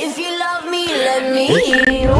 If you love me, let me hear.